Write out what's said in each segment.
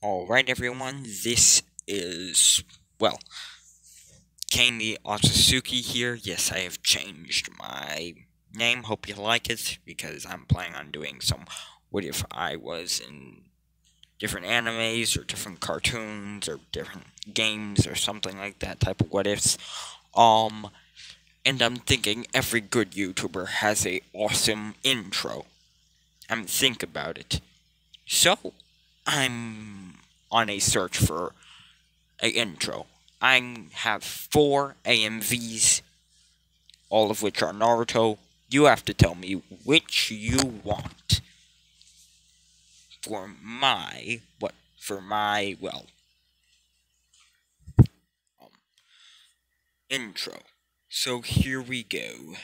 Alright, everyone, this is, well, Kami Otsutsuki here. Yes, I have changed my name. Hope you like it, because I'm planning on doing some What If I Was in different animes, or different cartoons, or different games, or something like that type of What Ifs. Um, and I'm thinking every good YouTuber has a awesome intro. I mean, think about it. So, I'm on a search for a intro. I have four AMVs, all of which are Naruto. You have to tell me which you want for my what for my well um, intro. So here we go.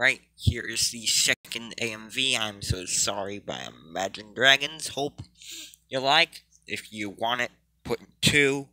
Alright, here is the second AMV. I'm so sorry by Imagine Dragons. Hope you like. If you want it, put two.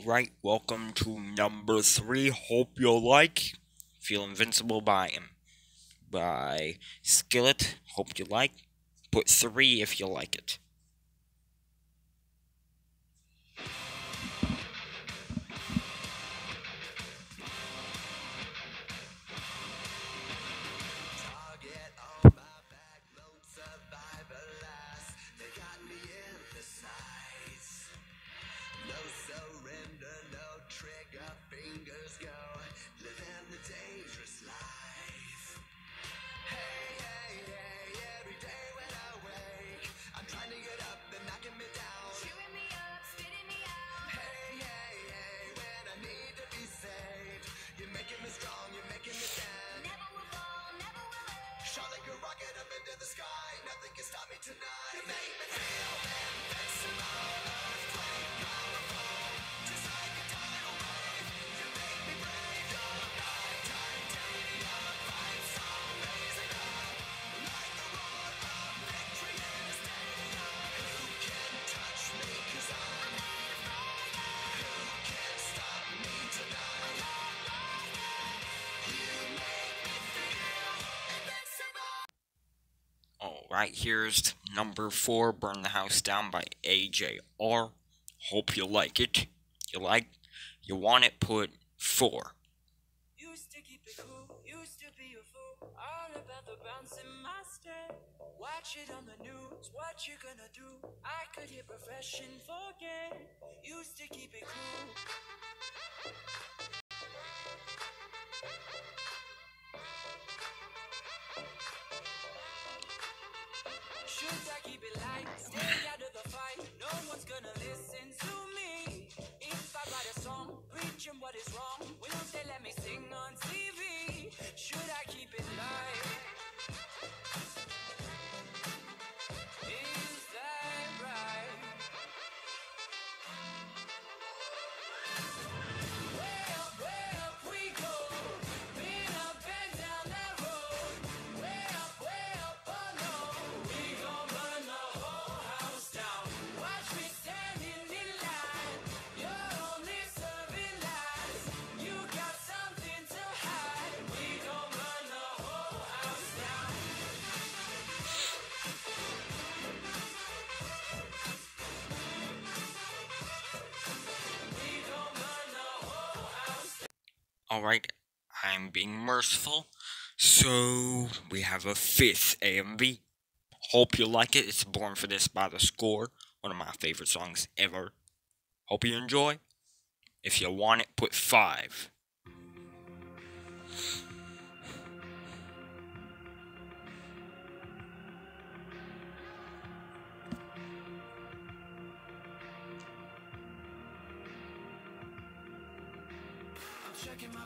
Alright, welcome to number three. Hope you'll like. Feel Invincible by him. By Skillet. Hope you like. Put three if you like it. Alright, here's number four, Burn the House Down by AJR. Hope you like it. You like you want it, put four. Used to keep it cool, used to be a fool. All about the bouncing master. Watch it on the news, what you gonna do? I could refresh and forget. Used to keep it cool. What is wrong, will they let me sing on TV? Should I keep it light? Alright, I'm being merciful. So, we have a fifth AMV. Hope you like it. It's Born for This by The Score. One of my favorite songs ever. Hope you enjoy. If you want it, put five.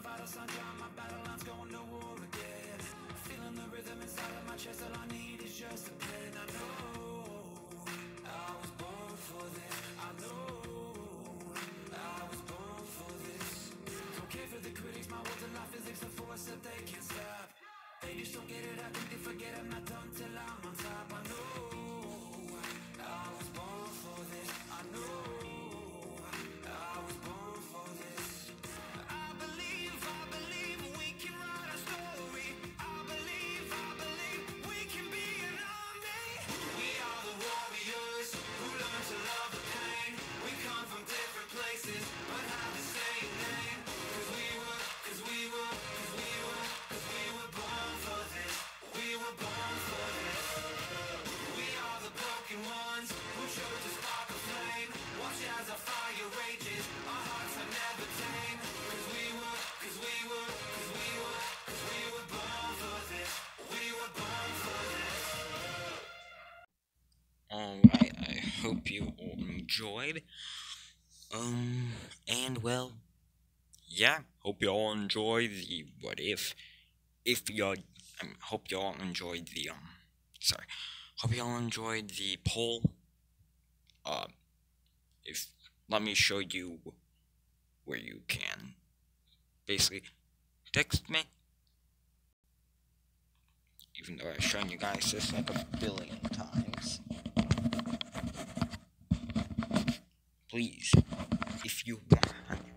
My vital my battle lines, enjoyed. Um, and well, yeah, hope you all enjoy the what if. If you, I mean, hope you all enjoyed the, um, sorry, hope you all enjoyed the poll. Uh, if, let me show you where you can basically text me. Even though I've shown you guys this like a billion times. Please, if you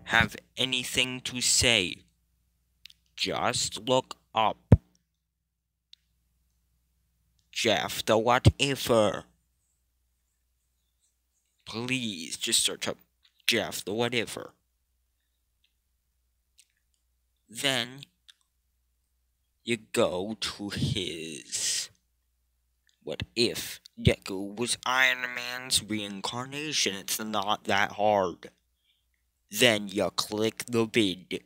have anything to say, just look up Jeff the Whatever. Please, just search up Jeff the Whatever. Then you go to his what if Deku was Iron Man's reincarnation? It's not that hard. Then you click the vid.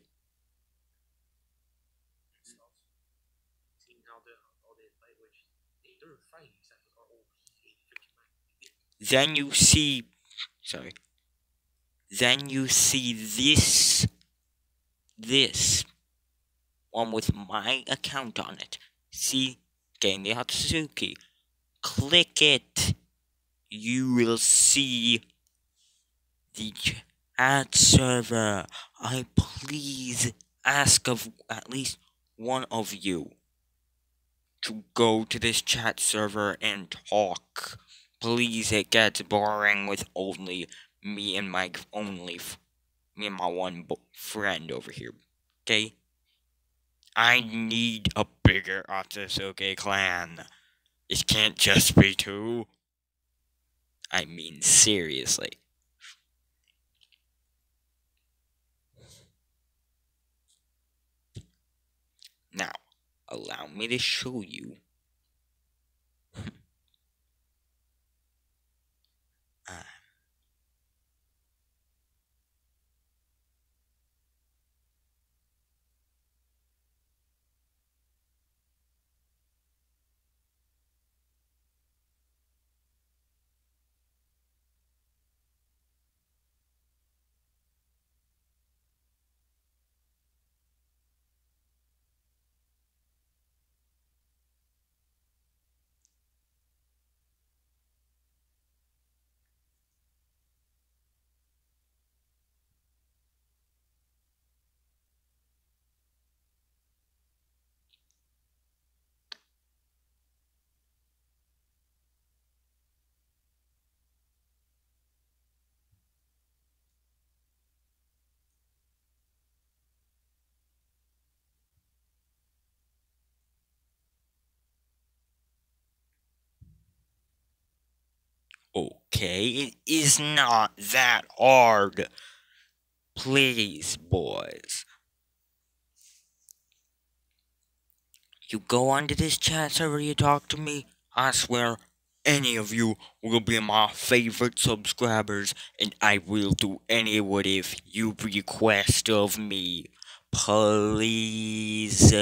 Then you see. Sorry. Then you see this. This. One with my account on it. See? Kami Otsutsuki click it, you will see the chat server. I please ask of at least one of you to go to this chat server and talk. Please, it gets boring with only me and my only me and my one friend over here. Okay? I need a bigger Otsutsuki clan. It can't just be two. I mean, seriously. Now, allow me to show you. Uh, Okay, it is not that hard. Please, boys. You go onto this chat server, you talk to me, I swear, any of you will be my favorite subscribers, and I will do any what if you request of me. Please.